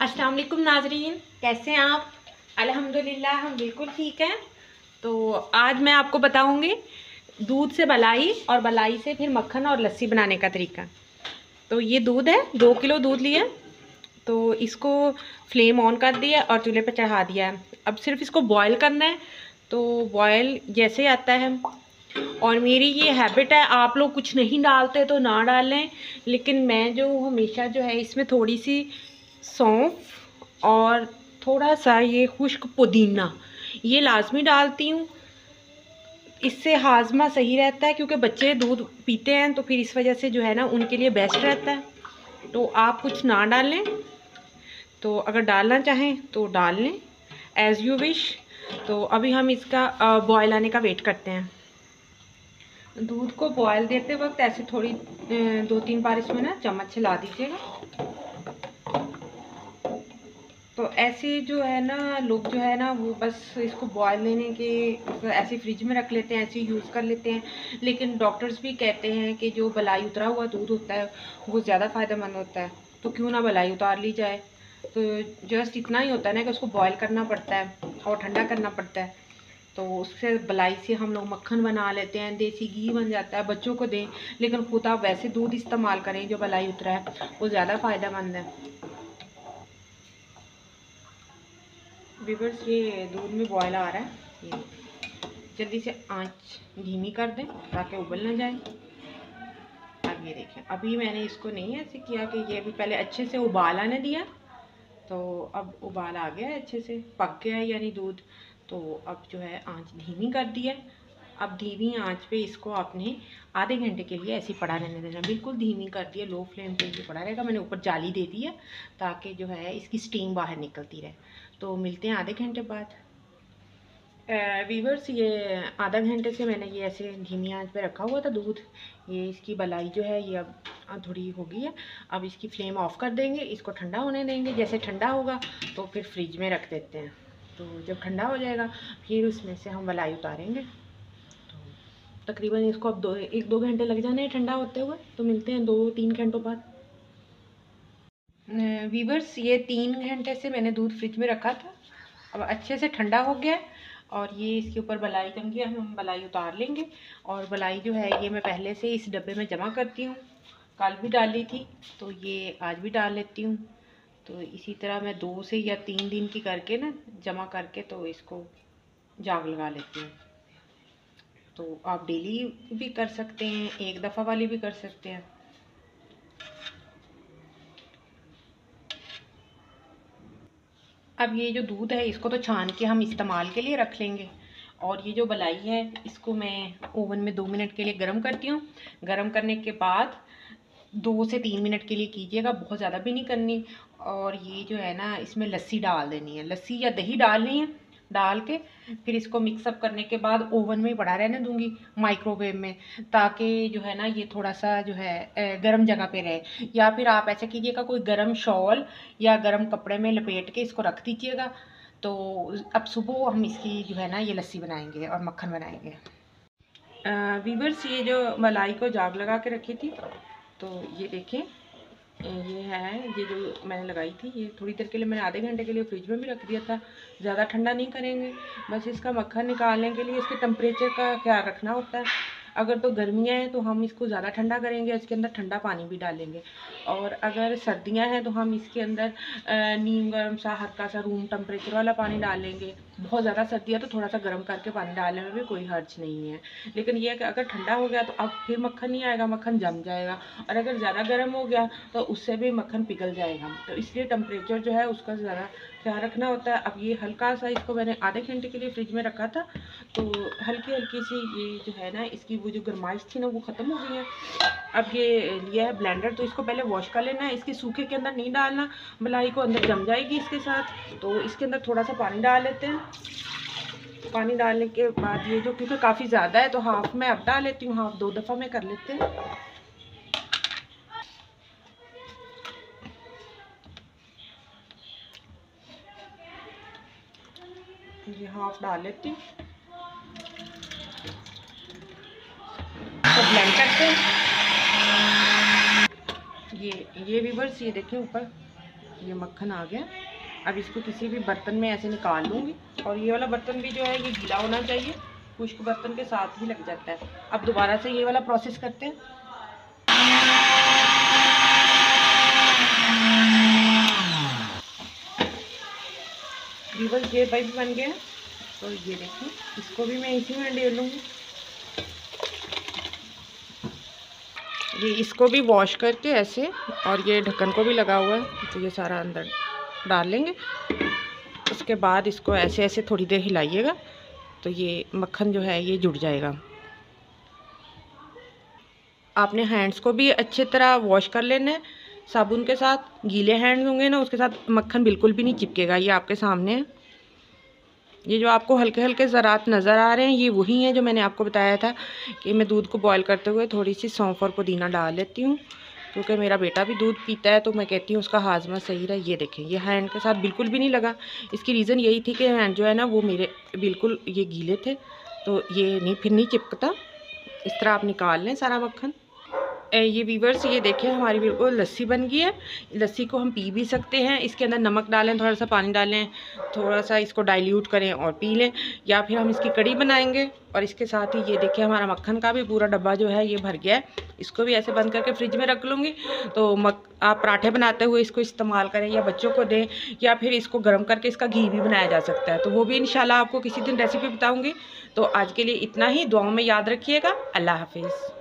अस्सलाम वालेकुम नाजरीन, कैसे हैं आप? अल्हम्दुलिल्लाह, हम बिल्कुल ठीक हैं। तो आज मैं आपको बताऊँगी दूध से बलाई और बलाई से फिर मक्खन और लस्सी बनाने का तरीका। तो ये दूध है, दो किलो दूध लिया तो इसको फ्लेम ऑन कर दिया और चूल्हे पर चढ़ा दिया। है अब सिर्फ़ इसको बॉयल करना है। तो बॉयल जैसे आता है। और मेरी ये हैबिट है, आप लोग कुछ नहीं डालते तो ना डालें। लेकिन मैं जो हमेशा जो है, इसमें थोड़ी सी सौंफ और थोड़ा सा ये खुश्क पुदीना, ये लाजमी डालती हूँ। इससे हाजमा सही रहता है क्योंकि बच्चे दूध पीते हैं तो फिर इस वजह से जो है ना उनके लिए बेस्ट रहता है। तो आप कुछ ना डालें तो अगर डालना चाहें तो डाल लें एज़ यू विश तो अभी हम इसका बॉयल आने का वेट करते हैं। दूध को बॉयल देते वक्त ऐसे थोड़ी दो तीन बार इसमें ना चम्मच चला दीजिएगा। तो ऐसे जो है ना, लोग जो है ना, वो बस इसको बॉयल लेने के, ऐसे फ्रिज में रख लेते हैं, ऐसे यूज़ कर लेते हैं। लेकिन डॉक्टर्स भी कहते हैं कि जो बलाई उतरा हुआ दूध होता है, वो ज़्यादा फ़ायदेमंद होता है। तो क्यों ना बलाई उतार ली जाए? तो जस्ट इतना ही होता है ना कि उसको बॉयल करना पड़ता है और ठंडा करना पड़ता है। तो उससे बलाई से हम लोग मक्खन बना लेते हैं, देसी घी बन जाता है, बच्चों को दें। लेकिन खुद आप वैसे दूध इस्तेमाल करें, जो बलाई उतरा है, वो ज़्यादा फ़ायदेमंद है। वीवर्स ये दूध में बॉयल आ रहा है। ये जल्दी से आँच धीमी कर दें ताकि उबल ना जाए। अब ये देखें, अभी मैंने इसको नहीं ऐसे किया कि ये अभी पहले अच्छे से उबाल आने दिया। तो अब उबाल आ गया है अच्छे से, पक गया है यानी दूध। तो अब जो है आँच धीमी कर दिया अब धीमी आँच पे इसको आपने आधे घंटे के लिए ऐसे पड़ा रहने देना। बिल्कुल धीमी कर दिया, लो फ्लेम पे ये पड़ा रहेगा। मैंने ऊपर जाली दे दी है ताकि जो है इसकी स्टीम बाहर निकलती रहे। तो मिलते हैं आधे घंटे बाद। वीवर्स ये आधा घंटे से मैंने ये ऐसे धीमी आँच पे रखा हुआ था दूध। ये इसकी बलाई जो है, ये अब थोड़ी हो गई है। अब इसकी फ्लेम ऑफ़ कर देंगे, इसको ठंडा होने देंगे। जैसे ठंडा होगा तो फिर फ्रिज में रख देते हैं। तो जब ठंडा हो जाएगा, फिर उसमें से हम बलाई उतारेंगे। तो तकरीबन इसको अब दो, एक दो घंटे लग जाने हैं ठंडा होते हुए। तो मिलते हैं दो, तीन घंटों बाद। वीवर्स ये तीन घंटे से मैंने दूध फ्रिज में रखा था। अब अच्छे से ठंडा हो गया और ये इसके ऊपर बलाई जम गया हम बलाई उतार लेंगे और बलाई जो है, ये मैं पहले से इस डब्बे में जमा करती हूँ। कल भी डाली थी तो ये आज भी डाल लेती हूँ। तो इसी तरह मैं दो से या तीन दिन की करके ना, जमा करके तो इसको जाग लगा लेती हूँ। तो आप डेली भी कर सकते हैं, एक दफ़ा वाली भी कर सकते हैं। अब ये जो दूध है, इसको तो छान के हम इस्तेमाल के लिए रख लेंगे। और ये जो बलाई है, इसको मैं ओवन में दो मिनट के लिए गर्म करती हूँ। गर्म करने के बाद दो से तीन मिनट के लिए कीजिएगा, बहुत ज़्यादा भी नहीं करनी। और ये जो है ना, इसमें लस्सी डाल देनी है। लस्सी या दही डालनी है डाल के, फिर इसको मिक्सअप करने के बाद ओवन में पड़ा रहने दूँगी माइक्रोवेव में, ताकि जो है ना, ये थोड़ा सा जो है गर्म जगह पे रहे। या फिर आप ऐसा कीजिएगा, कोई गर्म शॉल या गर्म कपड़े में लपेट के इसको रख दीजिएगा। तो अब सुबह हम इसकी जो है ना, ये लस्सी बनाएँगे और मक्खन बनाएँगे। वीवर्स ये जो मलाई को जाग लगा के रखी थी तो ये देखें। ये है, ये जो मैंने लगाई थी, ये थोड़ी देर के लिए मैंने आधे घंटे के लिए फ्रिज में भी रख दिया था। ज़्यादा ठंडा नहीं करेंगे, बस इसका मक्खन निकालने के लिए इसके टेम्परेचर का ख्याल रखना होता है। अगर तो गर्मियाँ हैं तो हम इसको ज़्यादा ठंडा करेंगे, इसके अंदर ठंडा पानी भी डालेंगे। और अगर सर्दियाँ हैं तो हम इसके अंदर नीम गर्म सा, हल्का सा रूम टेम्परेचर वाला पानी डालेंगे। बहुत ज़्यादा सर्दी है तो थोड़ा सा गर्म करके पानी डालने में भी कोई हर्ज नहीं है। लेकिन ये है कि अगर ठंडा हो गया तो अब फिर मक्खन नहीं आएगा, मक्खन जम जाएगा और अगर ज़्यादा गर्म हो गया तो उससे भी मक्खन पिघल जाएगा। तो इसलिए टेम्परेचर जो है उसका ज़्यादा ख्याल रखना होता है। अब ये हल्का सा इसको मैंने आधे घंटे के लिए फ्रिज में रखा था तो हल्की हल्की सी ये जो है ना, इसकी वो जो गर्माइश थी ना, वो ख़त्म हो गई है। अब ये लिया है ब्लेंडर तो इसको पहले वॉश कर लेना है। इसके सूखे के अंदर नहीं डालना। मलाई को अंदर जम जाएगी इसके साथ। तो इसके अंदर थोड़ा सा पानी डाल लेते हैं। पानी डालने के बाद ये जो, क्योंकि काफ़ी ज़्यादा है तो हाफ़ में अब डाल लेती हूँ। हाफ़ दो दफ़ा में कर लेते हैं। ये हाफ़ डाल लेती हूँ। तो ब्लेंड करते हैं। ये ये वीवर्स ये देखिए ऊपर। ये मक्खन आ गया। अब इसको किसी भी बर्तन में ऐसे निकाल लूँगी। और ये वाला बर्तन भी जो है, ये गीला होना चाहिए। खुश्क बर्तन के साथ ही लग जाता है। अब दोबारा से ये वाला प्रोसेस करते हैं। ये पाइप बन गया। तो ये देखिए, इसको भी मैं इसी में ले लूँगी ये इसको भी वॉश करके ऐसे, और ये ढक्कन को भी लगा हुआ है तो ये सारा अंदर डाल लेंगे। उसके बाद इसको ऐसे ऐसे थोड़ी देर हिलाइएगा तो ये मक्खन जो है, ये जुड़ जाएगा। आपने हैंड्स को भी अच्छी तरह वॉश कर लेना है, साबुन के साथ, गीले हैंड्स होंगे ना, उसके साथ मक्खन बिल्कुल भी नहीं चिपकेगा, ये आपके सामने है। ये जो आपको हल्के हल्के ज़रात नज़र आ रहे हैं, ये वही हैं जो मैंने आपको बताया था कि मैं दूध को बॉयल करते हुए थोड़ी सी सौंफ और पुदीना डाल लेती हूँ, क्योंकि मेरा बेटा भी दूध पीता है तो मैं कहती हूँ उसका हाजमा सही रहा, ये देखें, ये हैंड के साथ बिल्कुल भी नहीं लगा। इसकी रीज़न यही थी कि हैंड जो है ना, वो मेरे बिल्कुल ये गीले थे तो ये नहीं, फिर नहीं चिपकता। इस तरह आप निकाल लें सारा मक्खन। ये वीवर्स ये देखिए, हमारी बिल्कुल लस्सी बन गई है। लस्सी को हम पी भी सकते हैं। इसके अंदर नमक डालें, थोड़ा सा पानी डालें, थोड़ा सा इसको डाइल्यूट करें और पी लें, या फिर हम इसकी कड़ी बनाएँगे। और इसके साथ ही ये देखिए, हमारा मक्खन का भी पूरा डब्बा जो है, ये भर गया है। इसको भी ऐसे बंद करके फ्रिज में रख लूँगी। तो मक, आप पराठे बनाते हुए इसको इस्तेमाल करें, या बच्चों को दें, या फिर इसको गर्म करके इसका घी भी बनाया जा सकता है। तो वो भी इन आपको किसी दिन रेसिपी बताऊँगी। तो आज के लिए इतना ही। दुआओं में याद रखिएगा। अल्लाह हाफिज़।